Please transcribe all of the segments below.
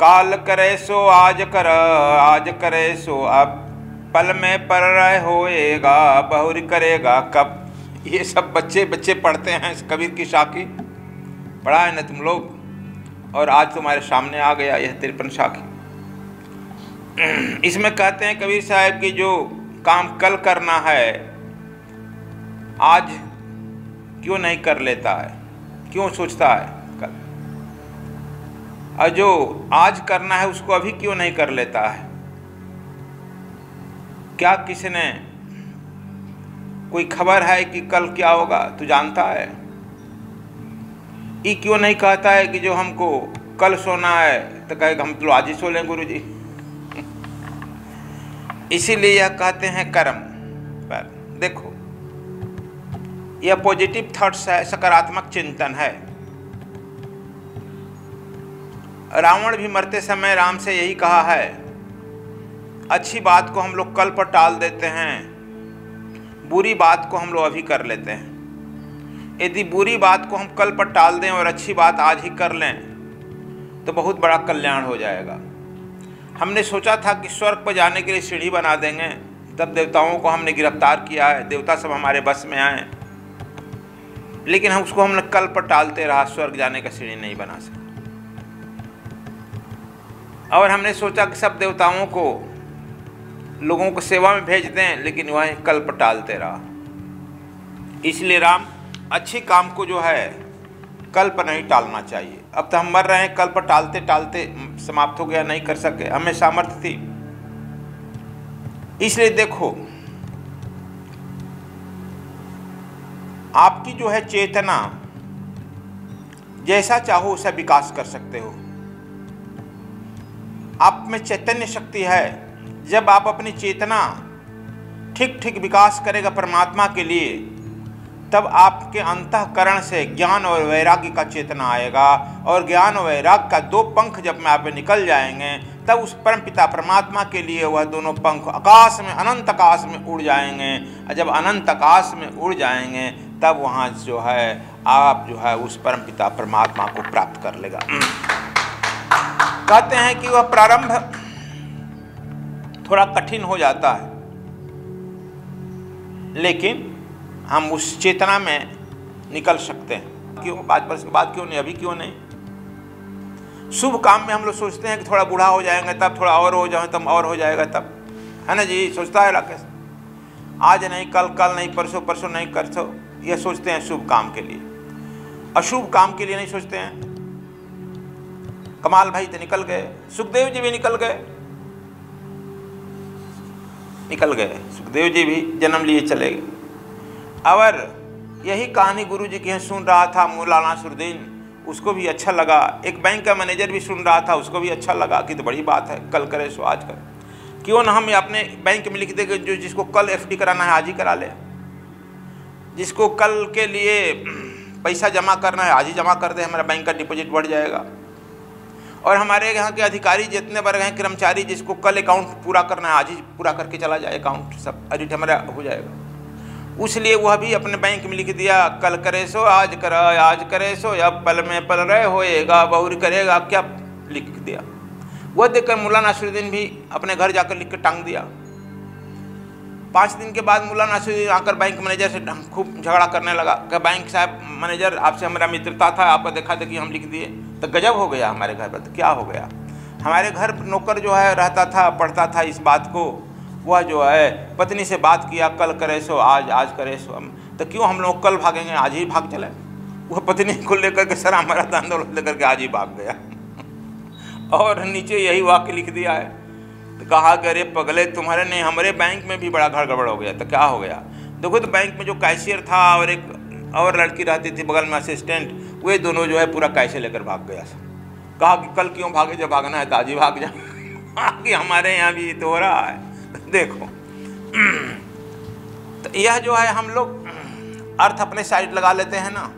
काल करे सो आज कर, आज करे सो अब। पल में पर रह होएगा, बहुर करेगा कब। ये सब बच्चे बच्चे पढ़ते हैं इस कबीर की शाखी। पढ़ा है ना तुम लोग? और आज तुम्हारे सामने आ गया यह तिरपन शाखी। इसमें कहते हैं कबीर साहब की जो काम कल करना है, आज क्यों नहीं कर लेता है? क्यों सोचता है? और जो आज करना है उसको अभी क्यों नहीं कर लेता है? क्या किसी ने कोई खबर है कि कल क्या होगा? तू जानता है? ये क्यों नहीं कहता है कि जो हमको कल सोना है तो कहेगा हम तो आज ही सो लें गुरु जी इसीलिए यह कहते हैं कर्म। पर देखो, यह पॉजिटिव थॉट्स है, सकारात्मक चिंतन है। रावण भी मरते समय राम से यही कहा है, अच्छी बात को हम लोग कल पर टाल देते हैं, बुरी बात को हम लोग अभी कर लेते हैं। यदि बुरी बात को हम कल पर टाल दें और अच्छी बात आज ही कर लें तो बहुत बड़ा कल्याण हो जाएगा। हमने सोचा था कि स्वर्ग पर जाने के लिए सीढ़ी बना देंगे, तब देवताओं को हमने गिरफ़्तार किया है, देवता सब हमारे बस में आए। लेकिन हम उसको हमने कल पर टालते रहा, स्वर्ग जाने का सीढ़ी नहीं बना सके और हमने सोचा कि सब देवताओं को, लोगों को सेवा में भेज दें लेकिन वह कल्प टालते रहा। इसलिए राम, अच्छे काम को जो है, कल्प नहीं टालना चाहिए। अब तो हम मर रहे हैं, कल्प टालते टालते समाप्त हो गया, नहीं कर सके। हमें सामर्थ्य थी। इसलिए देखो, आपकी जो है चेतना, जैसा चाहो वैसा विकास कर सकते हो। आप में चैतन्य शक्ति है। जब आप अपनी चेतना ठीक ठीक विकास करेगा परमात्मा के लिए, तब आपके अंतकरण से ज्ञान और वैराग्य का चेतना आएगा। और ज्ञान और वैराग्य का दो पंख जब में आप निकल जाएँगे, तब उस परम पिता परमात्मा के लिए वह दोनों पंख आकाश में, अनंत आकाश में उड़ जाएँगे। और जब अनंत आकाश में उड़ जाएँगे, तब वहाँ जो है, आप जो है उस परम पिता परमात्मा को प्राप्त कर लेगा। कहते हैं कि वह प्रारंभ थोड़ा कठिन हो जाता है। लेकिन हम उस चेतना में निकल सकते हैं। क्यों? पाँच वर्ष के बाद क्यों नहीं? अभी क्यों नहीं? शुभ काम में हम लोग सोचते हैं कि थोड़ा बूढ़ा हो जाएँगे, तब थोड़ा और हो जाए तब और हो जाएगा, तब। है ना जी? सोचता है राकेश। आज नहीं, कल कल नहीं, परसों परसों नहीं कर सो यह सोचते हैं शुभ काम के लिए। अशुभ काम के लिए नहीं सोचते हैं। कमाल भाई तो निकल गए। सुखदेव जी भी निकल गए। निकल गए। सुखदेव जी भी जन्म लिए चले गए। और यही कहानी गुरु जी की सुन रहा था मौलाना सुरदीन। उसको भी अच्छा लगा। एक बैंक का मैनेजर भी सुन रहा था। उसको भी अच्छा लगा कि तो बड़ी बात है। कल करे सो आज कर। क्यों ना हम अपने बैंक में लिख देंगे जो जिसको कल एफडी कराना है आज ही करा ले। जिसको कल के लिए पैसा जमा करना है, आज ही जमा कर दे। हमारा बैंक का डिपॉजिट बढ़ जाएगा। और हमारे यहाँ के अधिकारी जितने वर्ग हैं, कर्मचारी जिसको कल अकाउंट पूरा करना है, आज ही पूरा करके चला जाए अकाउंट सब ऑडिट हमारा हो जाएगा। उसलिए वह भी अपने बैंक में लिख दिया, कल करे सो, आज कर आज करे सो या पल में पल रहे होएगा बहुर करेगा। क्या लिख दिया। वह देखकर मुला नासरुद्दीन भी अपने घर जाकर लिख कर टांग दिया। पाँच दिन के बाद मुला नासरुद्दीन आकर बैंक मैनेजर से खूब झगड़ा करने लगा। कि बैंक साहब मैनेजर आपसे हमारा मित्रता था, आपको देखा देखी हम लिख दिए। तो गजब हो गया हमारे घर पर तो क्या हो गया? हमारे घर नौकर जो है, रहता था, पढ़ता था इस बात को, वह जो है, पत्नी से बात किया, कल करे सो, आज आज करे सो, हम तो क्यों हम लोग कल भागेंगे, आज ही भाग चले? वह पत्नी को लेकर के सर हमारा आंदोलन लेकर के आज ही भाग गया। और नीचे यही वाक्य लिख दिया है तो कहा कि, अरे पगले तुम्हारे नहीं, हमारे बैंक में भी बड़ा गड़बड़ हो गया तो क्या हो गया? देखो तो बैंक में जो कैशियर था, और एक और लड़की रहती थी बगल में असिस्टेंट वे दोनों जो है पूरा कैसे लेकर भाग गया कहा कि कल क्यों भागे? जब भागना है ताजी भाग जा। कि हमारे यहाँ भी तो हो रहा है। देखो। तो यह जो है हम लोग, अर्थ अपने साइड लगा लेते हैं ना।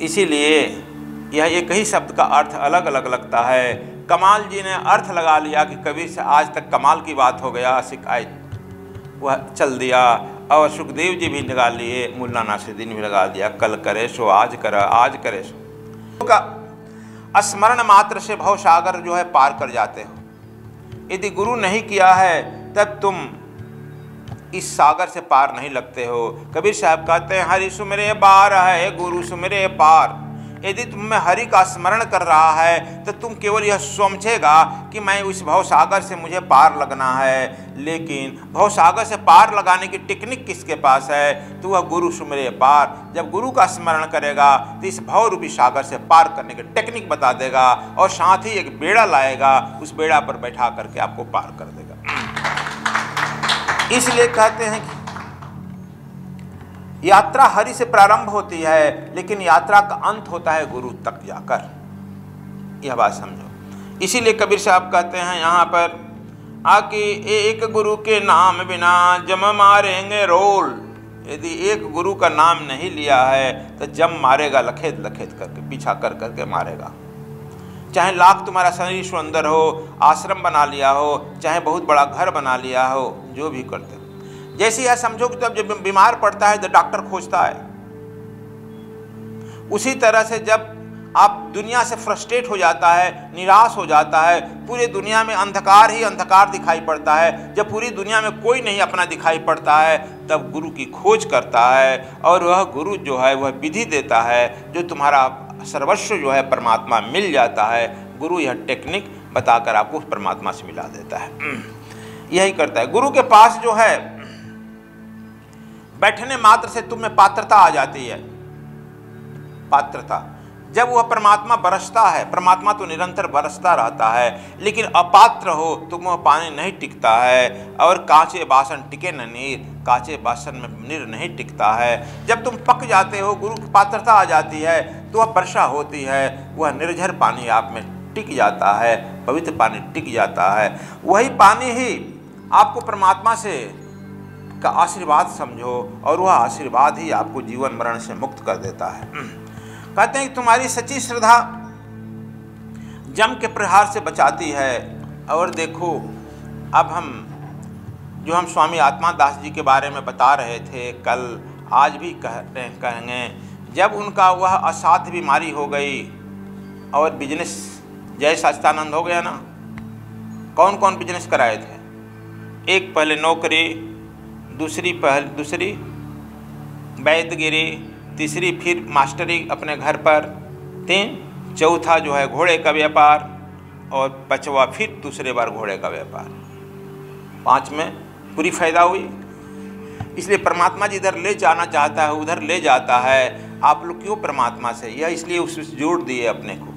इसीलिए यह एक ही शब्द का अर्थ अलग अलग लगता है। कमाल जी ने अर्थ लगा लिया कि कभी से आज तक कमाल की बात हो गया शिकायत वह चल दिया। और सुखदेव जी भी लगा लिए मुल्ला नासिरुद्दीन भी लगा दिया, कल करे सो, आज कर, आज करे सो। का स्मरण मात्र से भव सागर जो है पार कर जाते हो। यदि गुरु नहीं किया है, तब तुम इस सागर से पार नहीं लगते हो। कबीर साहब कहते हैं, हरि सुमरे बार है, गुरु सुमरे पार। यदि तुम में हरि का स्मरण कर रहा है तो तुम केवल यह समझेगा कि मैं उस भवसागर से मुझे पार लगना है। लेकिन भवसागर से पार लगाने की टेक्निक किसके पास है? तो वह गुरु सुमरे पार। जब गुरु का स्मरण करेगा तो इस भव रूपी सागर से पार करने की टेक्निक बता देगा और साथ ही एक बेड़ा लाएगा, उस बेड़ा पर बैठा करके आपको पार कर देगा। इसलिए कहते हैं कि यात्रा हरि से प्रारंभ होती है, लेकिन यात्रा का अंत होता है गुरु तक जाकर। यह बात समझो। इसीलिए कबीर साहब कहते हैं यहाँ पर, आके एक गुरु के नाम बिना जम मारेंगे रोल। यदि एक गुरु का नाम नहीं लिया है तो जम मारेगा, लखेद लखेत करके, पीछा कर करके मारेगा। चाहे लाख तुम्हारा शरीर सुंदर हो, आश्रम बना लिया हो, चाहे बहुत बड़ा घर बना लिया हो, जो भी करते जैसे यह समझो कि जब जब बीमार पड़ता है तो डॉक्टर खोजता है। उसी तरह से जब आप दुनिया से फ्रस्ट्रेट हो जाता है, निराश हो जाता है, पूरी दुनिया में अंधकार ही अंधकार दिखाई पड़ता है, जब पूरी दुनिया में कोई नहीं अपना दिखाई पड़ता है, तब गुरु की खोज करता है और वह गुरु जो है, वह विधि देता है, जो तुम्हारा सर्वस्व जो है, परमात्मा मिल जाता है। गुरु यह टेक्निक बताकर आपको परमात्मा से मिला देता है। यही करता है। गुरु के पास जो है बैठने मात्र से तुम में पात्रता आ जाती है। पात्रता। जब वह परमात्मा बरसता है, परमात्मा तो निरंतर बरसता रहता है, लेकिन अपात्र हो तो वह पानी नहीं टिकता है, और कांचे बासन टिके न नीर, कांचे बासन में नीर नहीं टिकता है। जब तुम पक जाते हो, गुरु की पात्रता आ जाती है तो वह वर्षा होती है, वह निर्झर पानी आप में टिक जाता है, पवित्र पानी टिक जाता है। वही पानी ही आपको परमात्मा से का आशीर्वाद समझो और वह आशीर्वाद ही आपको जीवन मरण से मुक्त कर देता है। कहते हैं कि तुम्हारी सच्ची श्रद्धा जम के प्रहार से बचाती है और देखो अब हम जो हम स्वामी आत्मा दास जी के बारे में बता रहे थे कल आज भी कह रहे कहेंगे जब उनका वह असाध्य बीमारी हो गई और बिज़नेस जय सच्चिदानंद हो गया ना कौन कौन बिज़नेस कराए थे? एक पहले नौकरी दूसरी पहल, दूसरी वैदगिरी तीसरी फिर मास्टरी अपने घर पर, तीन, चौथा जो है घोड़े का व्यापार, और पचवा फिर दूसरे बार घोड़े का व्यापार। पाँच में पूरी फ़ायदा हुई। इसलिए परमात्मा जी इधर ले जाना चाहता है, उधर ले जाता है। आप लोग क्यों परमात्मा से? यह इसलिए उस जोड़ दिए अपने को?